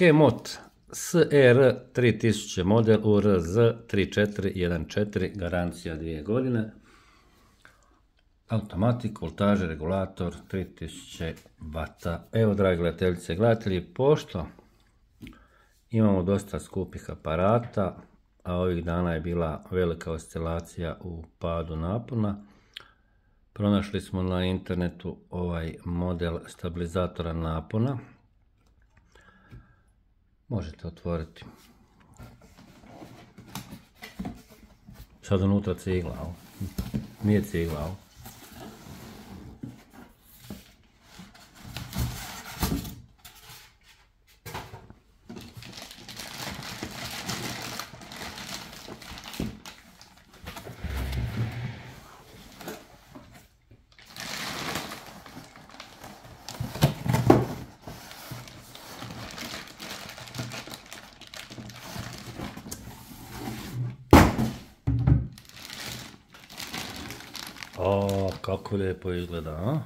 Kemot SR 3000 model URZ 3414 garancija 2 godine. Automatik, voltaže, regulator 3000 W. Evo dragi gledateljice i gledatelji, pošto imamo dosta skupih aparata, a ovih dana je bila velika oscilacija u padu napona, pronašli smo na internetu ovaj model stabilizatora napona Možete otvoriti. Sad unutra cigla, nije cigla. O, kako lijepo izgleda, a?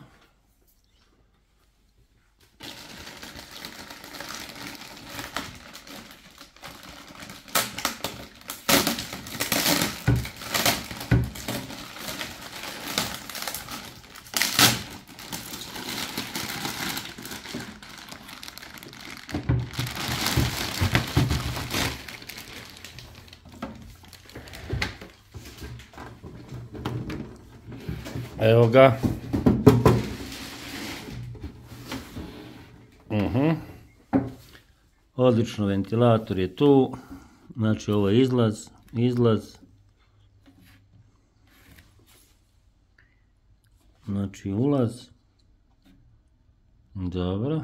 Evo ga. Uh Odlično, ventilator je tu. Znači ovo je izlaz, izlaz. Znači ulaz. Dobro.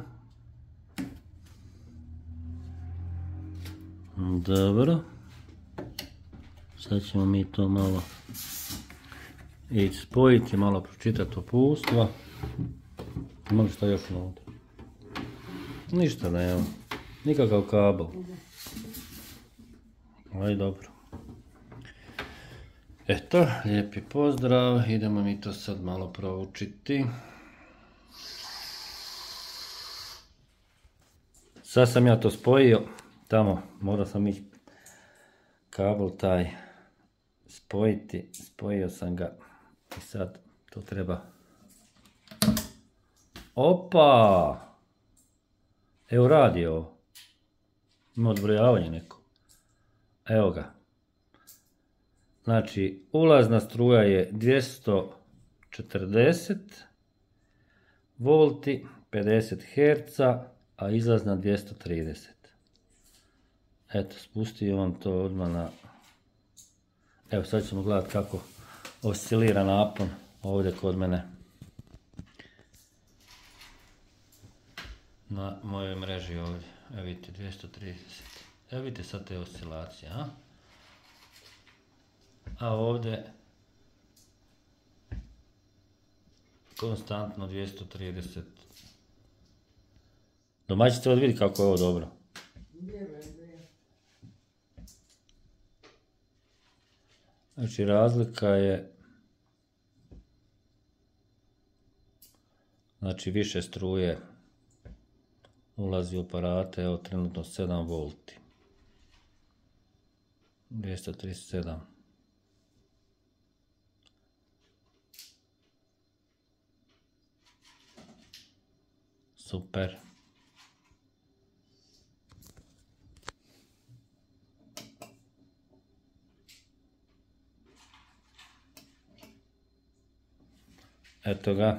Dobro. Sad ćemo mi to malo ići spojiti, malo pročitati opustva. Ima li šta još unutra? Ništa nema. Nikakav kabel. Aj dobro. Eto, lijepi pozdrav. Idemo mi to sad malo proučiti. Sad sam ja to spojio. Tamo, morao sam ići kabel taj spojiti. Spojio sam ga. I sad to treba... Opa! Evo radi ovo. Ima odbrojavanje neko. Evo ga. Znači, ulazna struja je 240 volti, 50 Hz, a izlazna 230. Eto, spustio vam to odmah na... Evo, sad ćemo gledati kako oscilira napon ovdje kod mene na mojoj mreži ovdje. Evo vidite 230. Evo vidite sad te oscilacije. A, ovdje konstantno 230. Domaćice vidi kako je ovo dobro. Znači razlika je znači više struje ulazi u aparate, evo trenutno 7 volti. 237. Super. Eto ga.